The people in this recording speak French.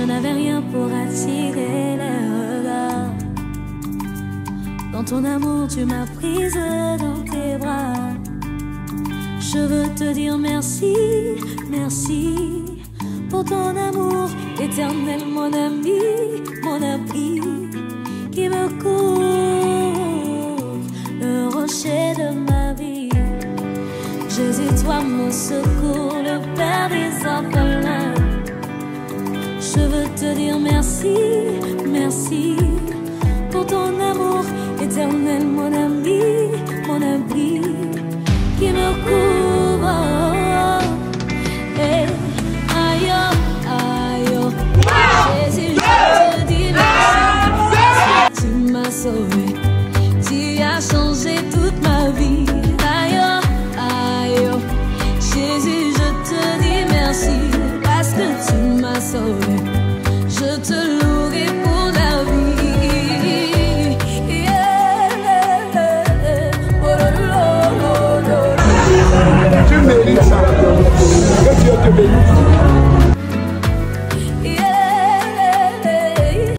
n'avais rien pour attirer les regards. Dans ton amour, tu m'as prise dans tes bras. Je veux te dire merci, merci pour ton amour éternel, mon ami, mon abri qui me couvre, le rocher de ma vie. Jésus, toi mon secours, le Père des orphelins. Je veux te dire merci, merci pour ton amour éternel, mon ami, mon abri qui me couvre. Eh, aïe, aïe. Jésus, je te dis merci. Tu m'as sauvé, Primeiríssima.